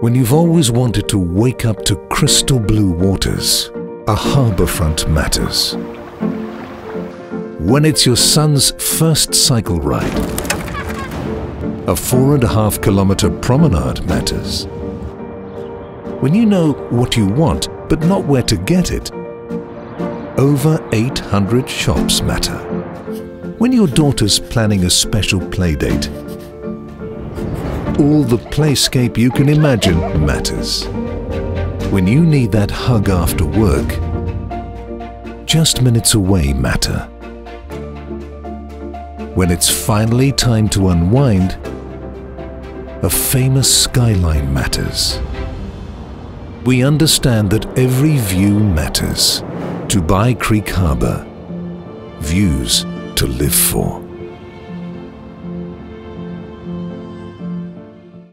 When you've always wanted to wake up to crystal blue waters, a harbourfront matters. When it's your son's first cycle ride, a four and a half kilometre promenade matters. When you know what you want but not where to get it, over 800 shops matter. When your daughter's planning a special playdate, all the playscape you can imagine matters. When you need that hug after work, just minutes away matter. When it's finally time to unwind, a famous skyline matters. We understand that every view matters. Dubai Creek Harbour, views to live for.